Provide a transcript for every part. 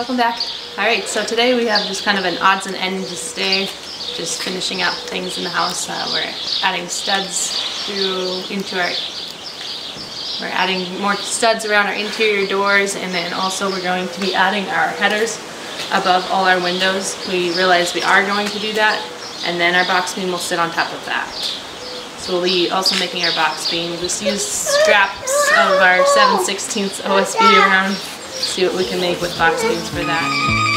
welcome back. Alright, so today we have just kind of an odds and ends day, just finishing up things in the house. Uh, we're adding studs through into our, we're adding more studs around our interior doors and then also we're going to be adding our headers above all our windows. We realize we are going to do that and then our box beam will sit on top of that. So we'll be also making our box beam. We'll Just use straps of our 7 16 OSB around see what we can make with box beams for that.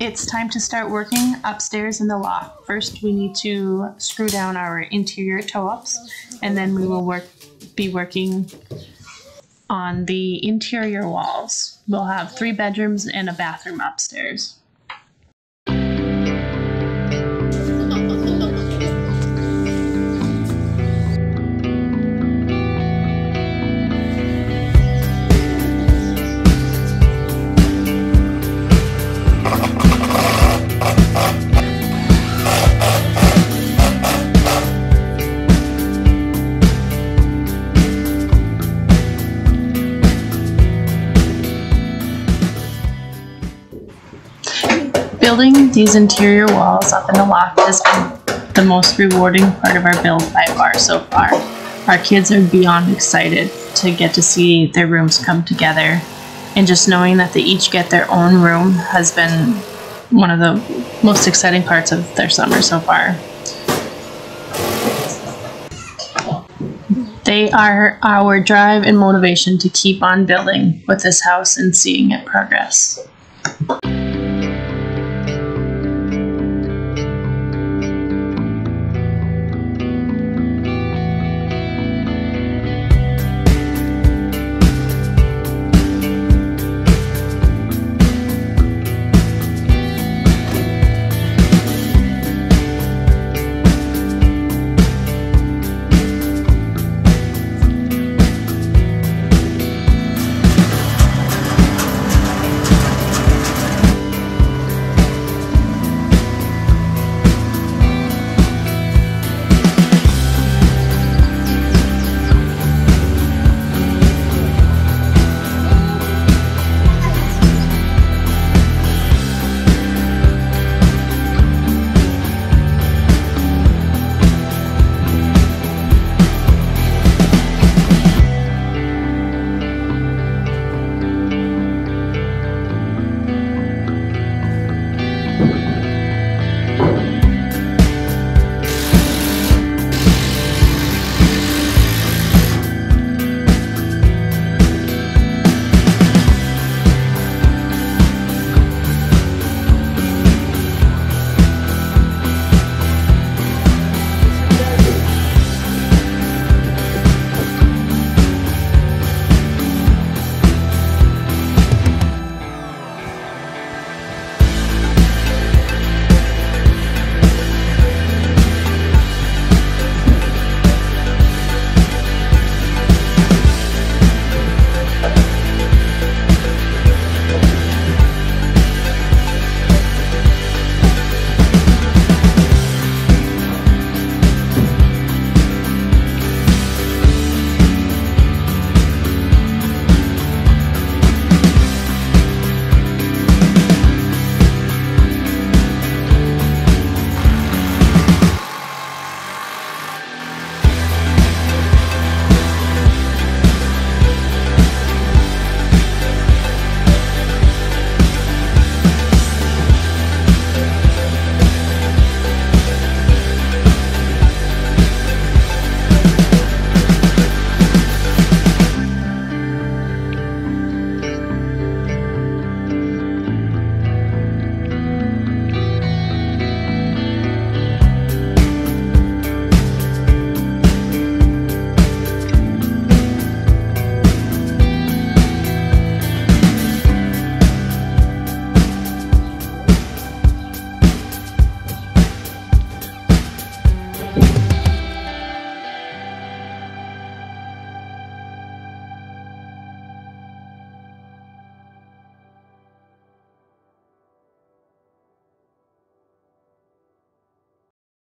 It's time to start working upstairs in the loft. First, we need to screw down our interior toe-ups, and then we will work be working on the interior walls. We'll have three bedrooms and a bathroom upstairs. Building these interior walls up in the loft has been the most rewarding part of our build by far so far. Our kids are beyond excited to get to see their rooms come together, and just knowing that they each get their own room has been one of the most exciting parts of their summer so far. They are our drive and motivation to keep on building with this house and seeing it progress.